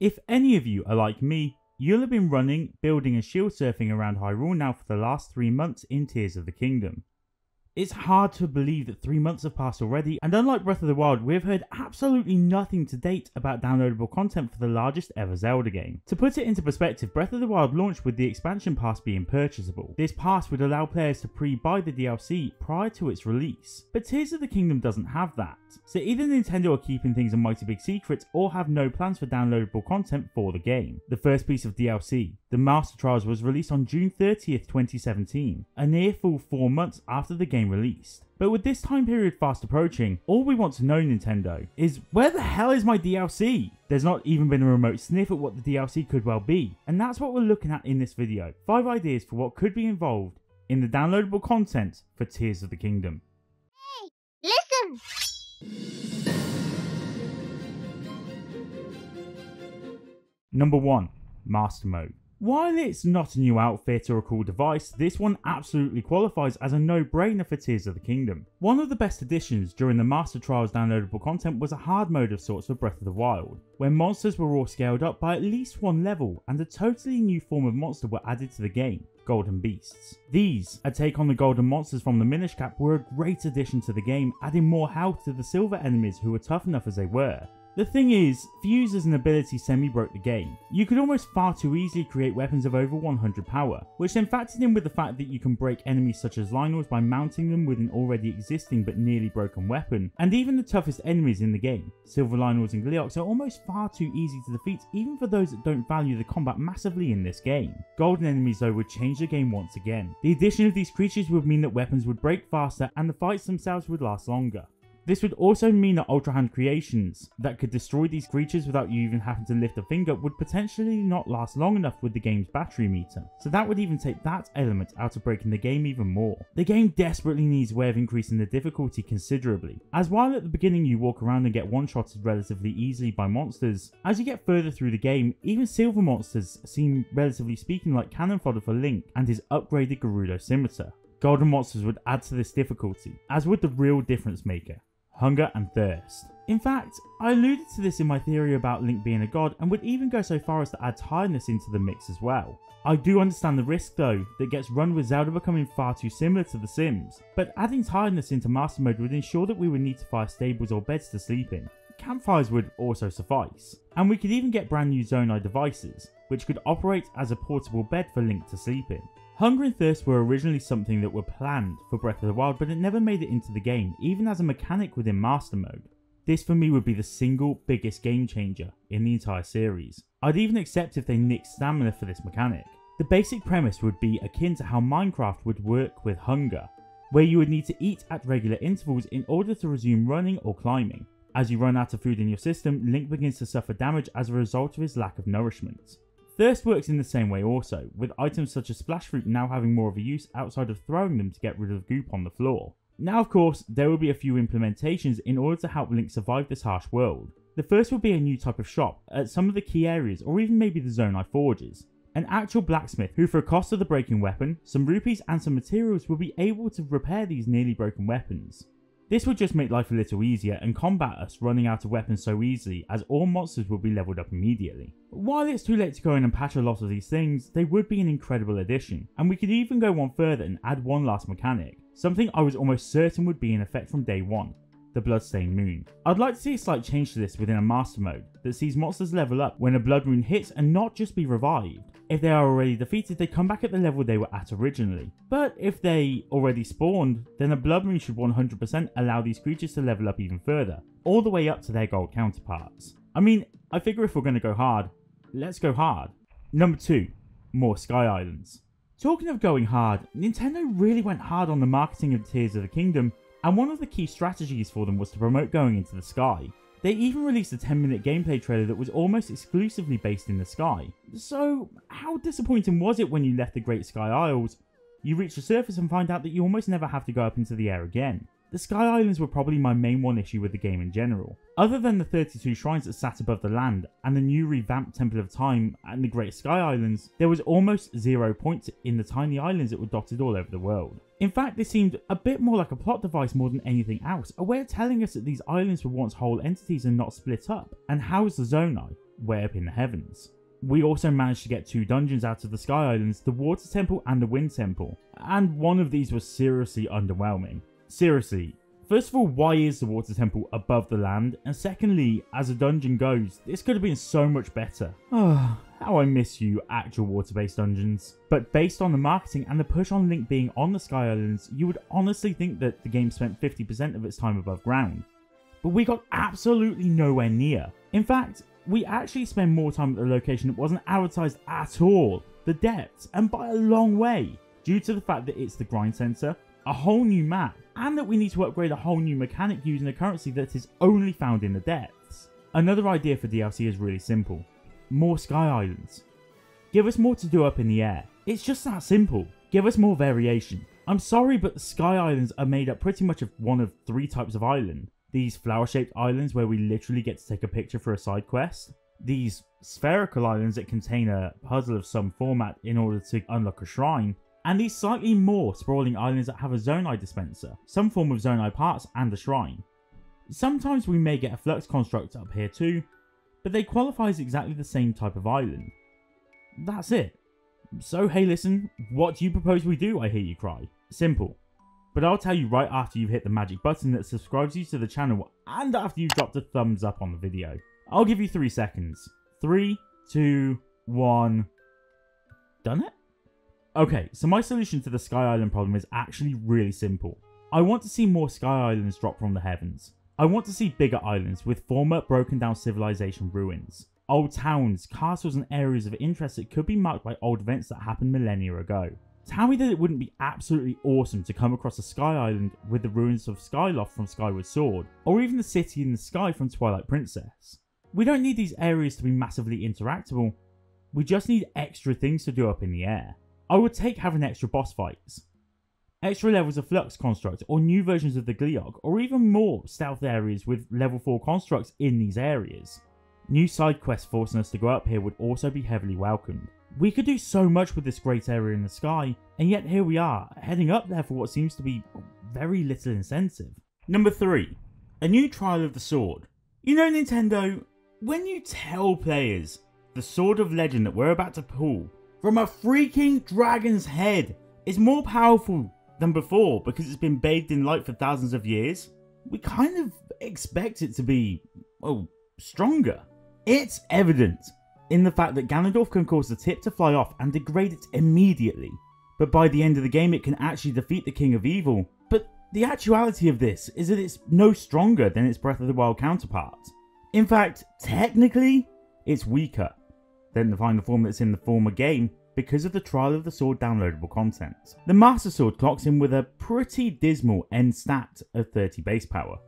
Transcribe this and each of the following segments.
If any of you are like me, you'll have been running, building and shield surfing around Hyrule now for the last 3 months in Tears of the Kingdom. It's hard to believe that three months have passed already, and unlike Breath of the Wild, we've heard absolutely nothing to date about downloadable content for the largest ever Zelda game. To put it into perspective, Breath of the Wild launched with the expansion pass being purchasable. This pass would allow players to pre-buy the DLC prior to its release, but Tears of the Kingdom doesn't have that. So either Nintendo are keeping things a mighty big secret or have no plans for downloadable content for the game. The first piece of DLC, the Master Trials was released on June 30th, 2017, a near full four months after the game released. But with this time period fast approaching, all we want to know, Nintendo, is where the hell is my DLC? There's not even been a remote sniff at what the DLC could well be, and that's what we're looking at in this video. 5 ideas for what could be involved in the downloadable content for Tears of the Kingdom. Hey, listen! Number 1. Master Mode. While it's not a new outfit or a cool device, this one absolutely qualifies as a no-brainer for Tears of the Kingdom. One of the best additions during the Master Trials downloadable content was a hard mode of sorts for Breath of the Wild, where monsters were all scaled up by at least one level and a totally new form of monster were added to the game. Golden Beasts. These, a take on the golden monsters from the Minish Cap, were a great addition to the game, adding more health to the silver enemies who were tough enough as they were, the thing is, Fuse as an ability semi-broke the game. You could almost far too easily create weapons of over 100 power, which then factored in with the fact that you can break enemies such as Lynels by mounting them with an already existing but nearly broken weapon, and even the toughest enemies in the game, Silver Lynels and Gleeok are almost far too easy to defeat even for those that don't value the combat massively in this game. Golden enemies though would change the game once again. The addition of these creatures would mean that weapons would break faster and the fights themselves would last longer. This would also mean that Ultra Hand creations that could destroy these creatures without you even having to lift a finger would potentially not last long enough with the game's battery meter. So that would even take that element out of breaking the game even more. The game desperately needs a way of increasing the difficulty considerably, as while at the beginning you walk around and get one-shotted relatively easily by monsters, as you get further through the game, even silver monsters seem relatively speaking like cannon fodder for Link and his upgraded Gerudo Scimitar. Golden monsters would add to this difficulty, as would the real difference maker, hunger and thirst. In fact, I alluded to this in my theory about Link being a god and would even go so far as to add tiredness into the mix as well. I do understand the risk though that gets run with Zelda becoming far too similar to The Sims, but adding tiredness into Master Mode would ensure that we would need to fire stables or beds to sleep in. Campfires would also suffice, and we could even get brand new Zonai devices, which could operate as a portable bed for Link to sleep in. Hunger and Thirst were originally something that were planned for Breath of the Wild, but it never made it into the game, even as a mechanic within Master Mode. This for me would be the single biggest game changer in the entire series. I'd even accept if they nicked stamina for this mechanic. The basic premise would be akin to how Minecraft would work with hunger, where you would need to eat at regular intervals in order to resume running or climbing. As you run out of food in your system, Link begins to suffer damage as a result of his lack of nourishment. Thirst works in the same way also, with items such as splash fruit now having more of a use outside of throwing them to get rid of goop on the floor. Now of course, there will be a few implementations in order to help Link survive this harsh world. The first will be a new type of shop at some of the key areas or even maybe the Zonai Forges. An actual blacksmith who for a cost of the breaking weapon, some rupees and some materials will be able to repair these nearly broken weapons. This would just make life a little easier and combat us running out of weapons so easily as all monsters would be leveled up immediately. While it's too late to go in and patch a lot of these things, they would be an incredible addition, and we could even go one further and add one last mechanic, something I was almost certain would be in effect from day one, the Bloodstained Moon. I'd like to see a slight change to this within a master mode that sees monsters level up when a blood moon hits and not just be revived. If they are already defeated, they come back at the level they were at originally. But if they already spawned, then a blood moon should 100% allow these creatures to level up even further, all the way up to their gold counterparts. I mean, I figure if we're going to go hard, let's go hard. Number 2. More Sky Islands. Talking of going hard, Nintendo really went hard on the marketing of Tears of the Kingdom, and one of the key strategies for them was to promote going into the sky. They even released a 10 minute gameplay trailer that was almost exclusively based in the sky. So, how disappointing was it when you left the Great Sky Isles? You reach the surface and find out that you almost never have to go up into the air again. The Sky Islands were probably my main one issue with the game in general. Other than the 32 shrines that sat above the land, and the new revamped Temple of Time and the Great Sky Islands, there was almost zero points in the tiny islands that were dotted all over the world. In fact, this seemed a bit more like a plot device more than anything else, a way of telling us that these islands were once whole entities and not split up, and housed the Zonai. way up in the heavens. We also managed to get two dungeons out of the Sky Islands, the Water Temple and the Wind Temple, and one of these was seriously underwhelming. Seriously, first of all, why is the Water Temple above the land? And secondly, as a dungeon goes, this could have been so much better. Oh, how I miss you, actual water-based dungeons. But based on the marketing and the push on Link being on the Sky Islands, you would honestly think that the game spent 50% of its time above ground. But we got absolutely nowhere near. In fact, we actually spend more time at the location that wasn't advertised at all, the depths, and by a long way, due to the fact that it's the grind center, a whole new map, and that we need to upgrade a whole new mechanic using a currency that is only found in the depths. Another idea for DLC is really simple. More Sky Islands. Give us more to do up in the air. It's just that simple. Give us more variation. I'm sorry, but the Sky Islands are made up pretty much of one of three types of island these flower shaped islands where we literally get to take a picture for a side quest, these spherical islands that contain a puzzle of some format in order to unlock a shrine, and these slightly more sprawling islands that have a zonai dispenser, some form of zonai parts, and a shrine. Sometimes we may get a flux construct up here too, but they qualify as exactly the same type of island. That's it. So hey listen, what do you propose we do, I hear you cry? Simple. But I'll tell you right after you've hit the magic button that subscribes you to the channel and after you've dropped a thumbs up on the video. I'll give you three seconds. Three, two, one. Done it? Okay, so my solution to the Sky Island problem is actually really simple. I want to see more Sky Islands drop from the heavens. I want to see bigger islands with former broken down civilization ruins. Old towns, castles and areas of interest that could be marked by old events that happened millennia ago. Tell me that it wouldn't be absolutely awesome to come across a sky island with the ruins of Skyloft from Skyward Sword, or even the city in the sky from Twilight Princess. We don't need these areas to be massively interactable, we just need extra things to do up in the air. I would take having extra boss fights, extra levels of Flux Construct, or new versions of the Gleeok, or even more stealth areas with level 4 constructs in these areas. New side quests forcing us to go up here would also be heavily welcomed. We could do so much with this great area in the sky, and yet here we are, heading up there for what seems to be very little incentive. Number 3. A new trial of the sword. You know Nintendo, when you tell players the sword of legend that we're about to pull from a freaking dragon's head is more powerful than before because it's been bathed in light for thousands of years, we kind of expect it to be, oh, stronger. It's evident in the fact that Ganondorf can cause the tip to fly off and degrade it immediately. But by the end of the game, it can actually defeat the King of Evil. But the actuality of this is that it's no stronger than its Breath of the Wild counterpart. In fact, technically, it's weaker than the final form that's in the former game because of the Trial of the Sword downloadable content. The Master Sword clocks in with a pretty dismal end stat of 30 base power.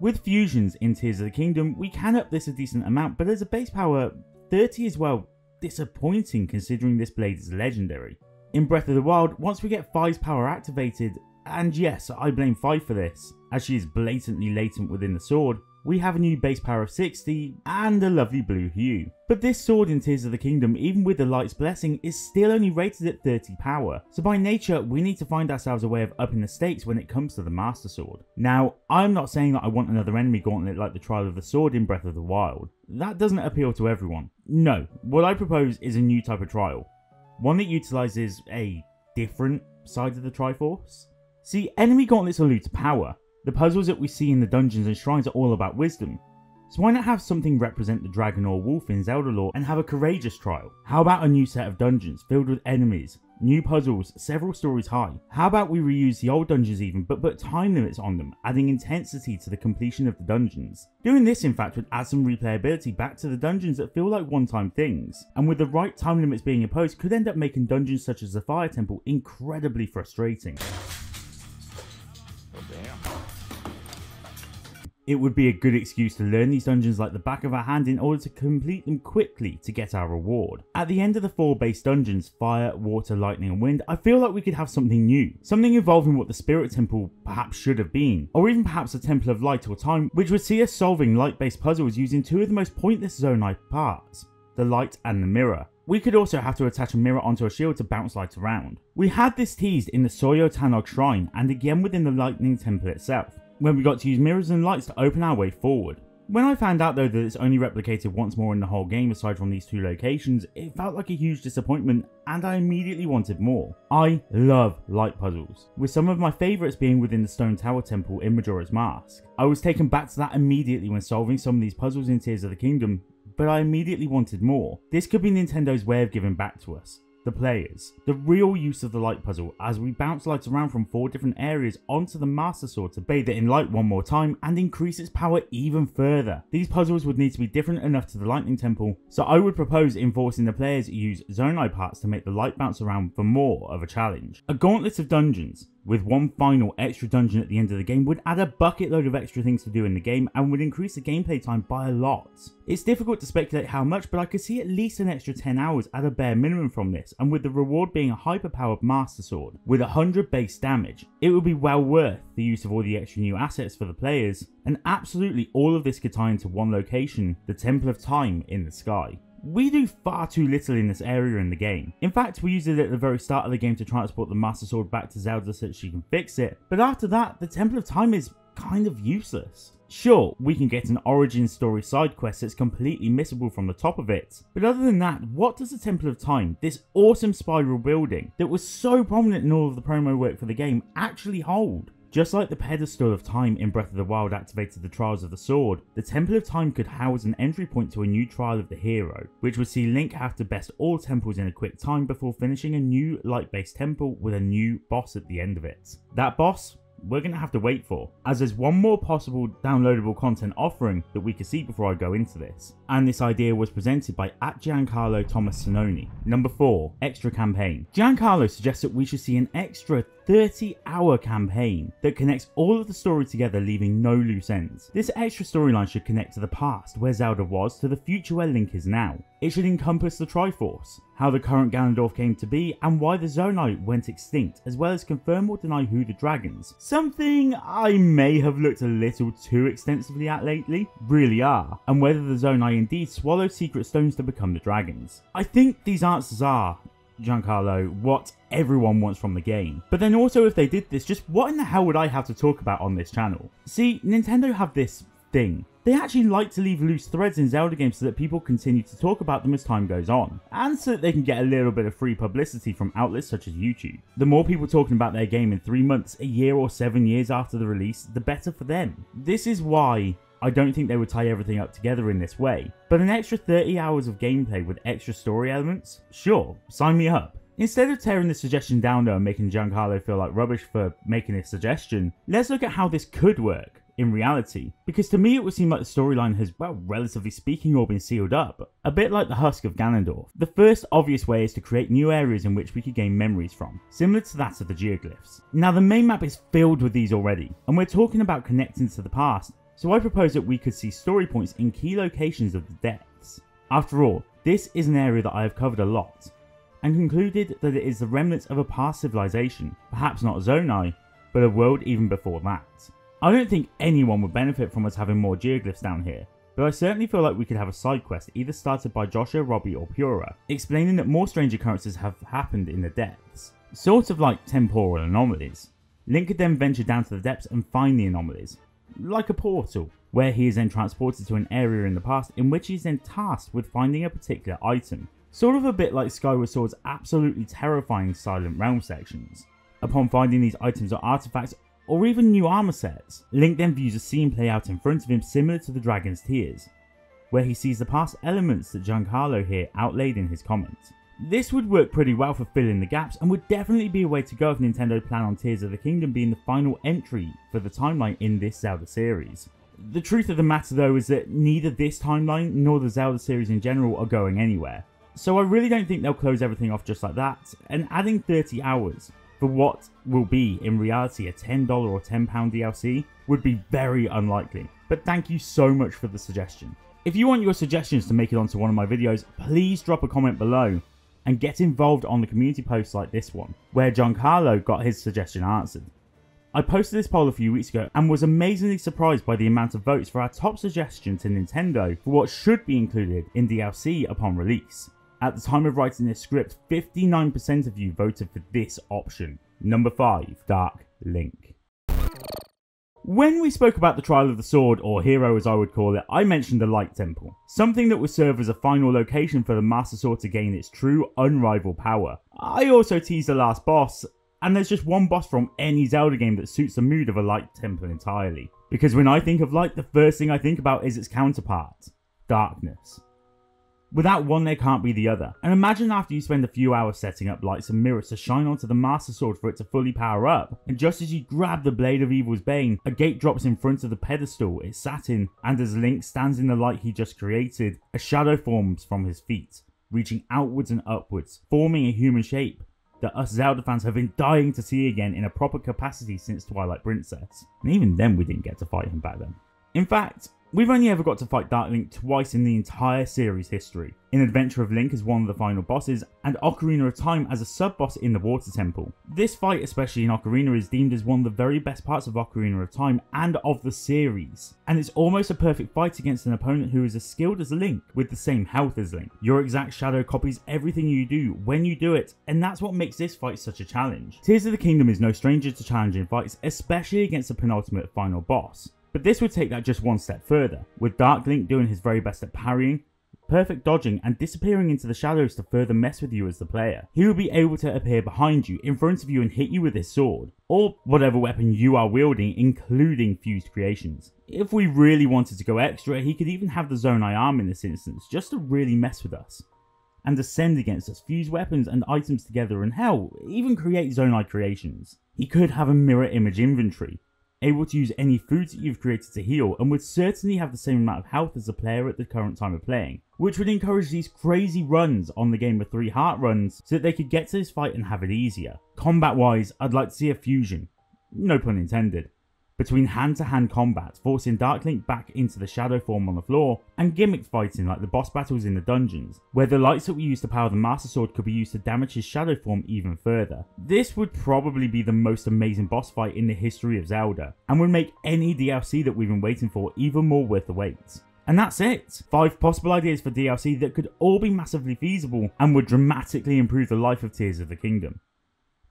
With fusions in Tears of the Kingdom, we can up this a decent amount, but as a base power, 30 is well disappointing considering this blade is legendary. In Breath of the Wild, once we get Fi's power activated, and yes, I blame Fi for this, as she is blatantly latent within the sword, we have a new base power of 60 and a lovely blue hue. But this sword in Tears of the Kingdom, even with the Light's Blessing, is still only rated at 30 power, so by nature we need to find ourselves a way of upping the stakes when it comes to the Master Sword. Now, I'm not saying that I want another enemy gauntlet like the Trial of the Sword in Breath of the Wild. That doesn't appeal to everyone. No, what I propose is a new type of trial. One that utilises a different side of the Triforce. See, enemy gauntlets allude to power, the puzzles that we see in the dungeons and shrines are all about wisdom. So why not have something represent the dragon or wolf in Zelda lore and have a courageous trial? How about a new set of dungeons filled with enemies, new puzzles, several stories high? How about we reuse the old dungeons even but put time limits on them, adding intensity to the completion of the dungeons? Doing this in fact would add some replayability back to the dungeons that feel like one-time things, and with the right time limits being imposed could end up making dungeons such as the Fire Temple incredibly frustrating. It would be a good excuse to learn these dungeons like the back of our hand in order to complete them quickly to get our reward. At the end of the four base dungeons, fire, water, lightning and wind, I feel like we could have something new. Something involving what the spirit temple perhaps should have been, or even perhaps a temple of light or time, which would see us solving light based puzzles using two of the most pointless zonai parts, the light and the mirror. We could also have to attach a mirror onto a shield to bounce light around. We had this teased in the Soryotanog shrine and again within the lightning temple itself when we got to use mirrors and lights to open our way forward. When I found out though that it's only replicated once more in the whole game aside from these two locations, it felt like a huge disappointment and I immediately wanted more. I love light puzzles, with some of my favourites being within the Stone Tower Temple in Majora's Mask. I was taken back to that immediately when solving some of these puzzles in Tears of the Kingdom, but I immediately wanted more. This could be Nintendo's way of giving back to us the players. The real use of the light puzzle as we bounce lights around from four different areas onto the Master Sword to bathe it in light one more time and increase its power even further. These puzzles would need to be different enough to the Lightning Temple, so I would propose enforcing the players use Zonai parts to make the light bounce around for more of a challenge. A gauntlet of dungeons with one final extra dungeon at the end of the game would add a bucket load of extra things to do in the game and would increase the gameplay time by a lot. It's difficult to speculate how much, but I could see at least an extra 10 hours at a bare minimum from this, and with the reward being a hyper-powered Master Sword with 100 base damage, it would be well worth the use of all the extra new assets for the players, and absolutely all of this could tie into one location, the Temple of Time in the sky. We do far too little in this area in the game. In fact, we use it at the very start of the game to transport the Master Sword back to Zelda so she can fix it, but after that, the Temple of Time is kind of useless. Sure, we can get an origin story side quest that's completely missable from the top of it, but other than that, what does the Temple of Time, this awesome spiral building that was so prominent in all of the promo work for the game, actually hold? Just like the pedestal of time in Breath of the Wild activated the Trials of the Sword, the Temple of Time could house an entry point to a new trial of the hero, which would see Link have to best all temples in a quick time before finishing a new light-based temple with a new boss at the end of it. That boss we're going to have to wait for, as there's one more possible downloadable content offering that we could see before I go into this. And this idea was presented by at Giancarlo Thomaz Senoni. Number 4. Extra Campaign. Giancarlo suggests that we should see an extra 30 hour campaign that connects all of the story together leaving no loose ends. This extra storyline should connect to the past where Zelda was to the future where Link is now. It should encompass the Triforce, how the current Ganondorf came to be and why the Zonai went extinct as well as confirm or deny who the dragons, something I may have looked a little too extensively at lately, really are, and whether the Zonai indeed swallow secret stones to become the dragons. I think these answers are, Giancarlo, what everyone wants from the game. But then also if they did this, just what in the hell would I have to talk about on this channel? See, Nintendo have this thing. They actually like to leave loose threads in Zelda games so that people continue to talk about them as time goes on, and so that they can get a little bit of free publicity from outlets such as YouTube. The more people talking about their game in 3 months, a year or 7 years after the release, the better for them. This is why I don't think they would tie everything up together in this way. But an extra 30 hours of gameplay with extra story elements? Sure, sign me up. Instead of tearing the suggestion down though and making Giancarlo feel like rubbish for making a suggestion, let's look at how this could work in reality. Because to me it would seem like the storyline has, well, relatively speaking, all been sealed up. A bit like the husk of Ganondorf. The first obvious way is to create new areas in which we could gain memories from, similar to that of the geoglyphs. Now the main map is filled with these already, and we're talking about connecting to the past, so I propose that we could see story points in key locations of the depths. After all, this is an area that I have covered a lot, and concluded that it is the remnants of a past civilization, perhaps not Zonai, but a world even before that. I don't think anyone would benefit from us having more geoglyphs down here, but I certainly feel like we could have a side quest either started by Josha, Robbie or Purah, explaining that more strange occurrences have happened in the depths, sort of like temporal anomalies. Link could then venture down to the depths and find the anomalies, like a portal, where he is then transported to an area in the past in which he is then tasked with finding a particular item. Sort of a bit like Skyward Sword's absolutely terrifying Silent Realm sections. Upon finding these items or artifacts, or even new armor sets, Link then views a scene play out in front of him similar to the Dragon's Tears, where he sees the past elements that Giancarlo here outlaid in his comments. This would work pretty well for filling the gaps and would definitely be a way to go if Nintendo plan on Tears of the Kingdom being the final entry for the timeline in this Zelda series. The truth of the matter though is that neither this timeline nor the Zelda series in general are going anywhere. So I really don't think they'll close everything off just like that, and adding 30 hours for what will be in reality a $10 or £10 DLC would be very unlikely. But thank you so much for the suggestion. If you want your suggestions to make it onto one of my videos, please drop a comment below and get involved on the community posts like this one, where Giancarlo got his suggestion answered. I posted this poll a few weeks ago and was amazingly surprised by the amount of votes for our top suggestion to Nintendo for what should be included in DLC upon release. At the time of writing this script, 59% of you voted for this option. Number 5, Dark Link. When we spoke about the Trial of the Sword, or Hero as I would call it, I mentioned the Light Temple, something that would serve as a final location for the Master Sword to gain its true, unrivaled power. I also teased the last boss, and there's just one boss from any Zelda game that suits the mood of a Light Temple entirely. Because when I think of Light, the first thing I think about is its counterpart, Darkness. Without one, there can't be the other. And imagine after you spend a few hours setting up lights and mirrors to shine onto the Master Sword for it to fully power up, and just as you grab the Blade of Evil's Bane, a gate drops in front of the pedestal it sat in, and as Link stands in the light he just created, a shadow forms from his feet, reaching outwards and upwards, forming a human shape that us Zelda fans have been dying to see again in a proper capacity since Twilight Princess. And even then we didn't get to fight him back then. In fact, We've only ever got to fight Dark Link twice in the entire series history, in Adventure of Link as one of the final bosses, and Ocarina of Time as a sub-boss in the Water Temple. This fight, especially in Ocarina, is deemed as one of the very best parts of Ocarina of Time and of the series, and it's almost a perfect fight against an opponent who is as skilled as Link, with the same health as Link. Your exact shadow copies everything you do when you do it, and that's what makes this fight such a challenge. Tears of the Kingdom is no stranger to challenging fights, especially against the penultimate final boss. But this would take that just one step further, with Dark Link doing his very best at parrying, perfect dodging and disappearing into the shadows to further mess with you as the player. He will be able to appear behind you, in front of you and hit you with his sword, or whatever weapon you are wielding, including fused creations. If we really wanted to go extra, he could even have the Zonai arm in this instance, just to really mess with us. And ascend against us, fuse weapons and items together and hell, even create Zonai creations. He could have a mirror image inventory, able to use any foods that you've created to heal, and would certainly have the same amount of health as the player at the current time of playing, which would encourage these crazy runs on the game of 3 heart runs so that they could get to this fight and have it easier. Combat wise, I'd like to see a fusion, no pun intended, between hand-to-hand combat, forcing Dark Link back into the shadow form on the floor, and gimmick fighting like the boss battles in the dungeons, where the lights that we use to power the Master Sword could be used to damage his shadow form even further. This would probably be the most amazing boss fight in the history of Zelda, and would make any DLC that we've been waiting for even more worth the wait. And that's it. Five possible ideas for DLC that could all be massively feasible and would dramatically improve the life of Tears of the Kingdom.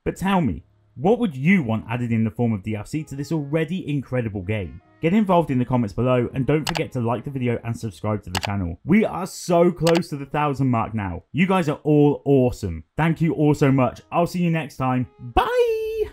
But tell me, what would you want added in the form of DLC to this already incredible game? Get involved in the comments below and don't forget to like the video and subscribe to the channel. We are so close to the thousand mark now. You guys are all awesome. Thank you all so much. I'll see you next time. Bye!